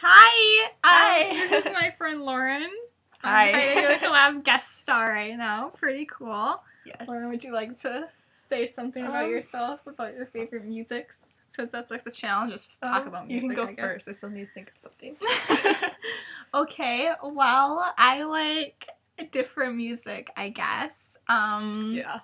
Hi. Hi. Um, this is my friend Lauren. Um, Hi. I think we'll have guest star right now. Pretty cool. Yes. Lauren, would you like to say something about Um, yourself, about your favorite musics? Since that's like the challenge, is just talk Um, about You music. can go I first. I still need to think of something. okay, well, I like different music, I guess. Um, yeah.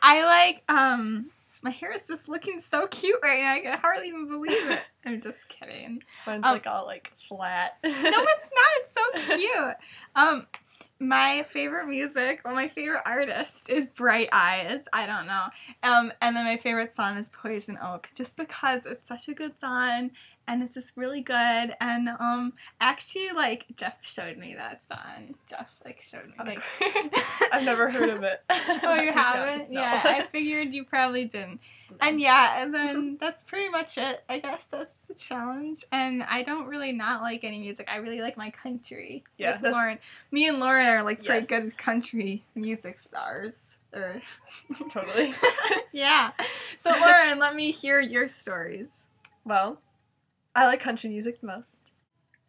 I like um my hair is just looking so cute right now. I can hardly even believe it. I'm just kidding. Mine's Um, like all like flat. No, it's not. It's so cute. Um my favorite music, well my favorite artist is Bright Eyes. I don't know. Um and then my favorite song is Poison Oak just because it's such a good song and it's just really good and um actually like Jeff showed me that song. Jeff like showed me like I've never heard of it. Oh, you haven't? No. Yeah, I figured you probably didn't. And yeah, and then that's pretty much it. I guess that's the challenge. And I don't really not like any music. I really like my country. Yeah, with Lauren. Me and Lauren are like pretty Yes. good country music stars. Or totally. yeah. So Lauren, let me hear your stories. Well, I like country music the most.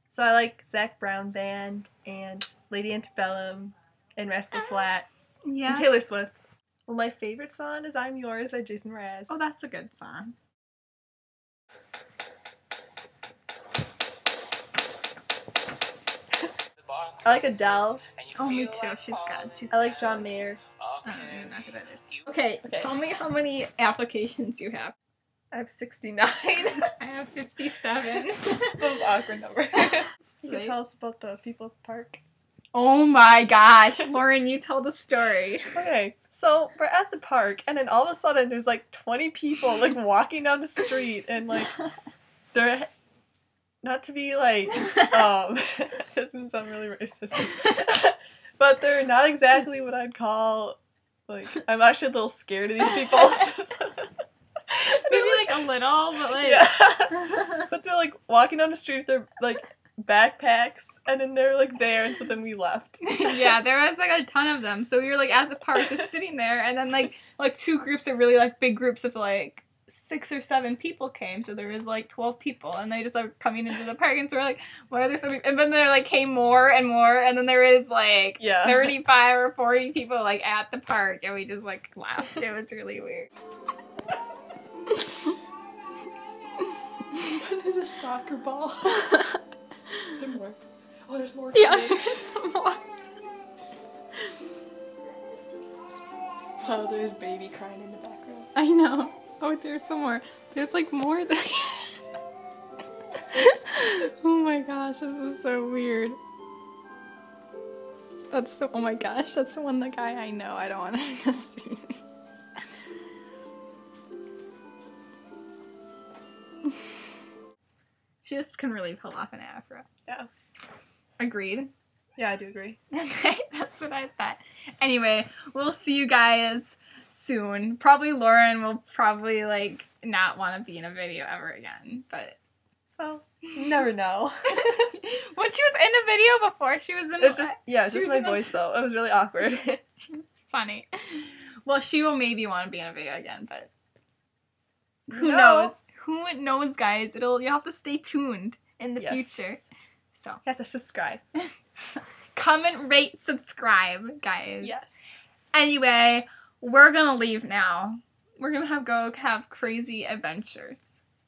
So I like Zac Brown Band and Lady Antebellum and Rest Rascal ah, Flatts Yeah. and Taylor Swift. Well, my favorite song is "I'm Yours" by Jason Mraz. Oh, that's a good song. I like Adele. Oh, me too. She's good. She's I like John Mayer. I don't even know who that is. Okay, Okay. tell me how many applications you have. I have 69. I have 57. Those awkward numbers. you can tell us about the people at the park. Oh my gosh, Lauren, you tell the story. Okay, so we're at the park, and then all of a sudden there's like 20 people like walking down the street, and like they're not to be like um it doesn't sound really racist, but they're not exactly what I'd call like I'm actually a little scared of these people. Just- Maybe like a little, but like. yeah, but they're like walking down the street with their like backpacks, and then they're like there, and so then we left. yeah, there was like a ton of them. So we were like at the park just sitting there and then like like two groups of really like big groups of like six or seven people came. So there was like twelve people and they just are coming into the park and so we're like, why are there so many and then there like came more and more and then there was like Yeah. thirty five or forty people like at the park and we just like laughed. It was really weird. It's a soccer ball. Is there more? Oh, there's more. Yeah, there's some more. Oh, there's baby crying in the background. I know. Oh, there's some more. There's like more than. oh my gosh, this is so weird. That's the. Oh my gosh, that's the one. The guy I know. I don't want him to see just can really pull off an afro. Yeah. Agreed. Yeah, I do agree. Okay, that's what I thought. Anyway, we'll see you guys soon. Probably Lauren will probably like not want to be in a video ever again. But Well, never know. when she was in a video before, she was in. it's a, just yeah, it's just my voice though. It was really awkward. funny. Well, she will maybe want to be in a video again, but who No. knows? Who knows, guys? It'll you'll have to stay tuned in the Yes. future. So You have to subscribe. comment, rate, subscribe, guys. Yes. Anyway, we're gonna leave now. We're gonna have go have crazy adventures.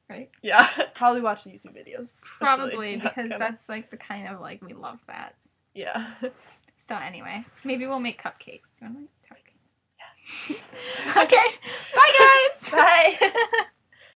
Right? Yeah. Probably watch YouTube videos. Probably because gonna- that's like the kind of like we love that. Yeah. So anyway, maybe we'll make cupcakes. Do you want to make cupcakes? Yeah. okay.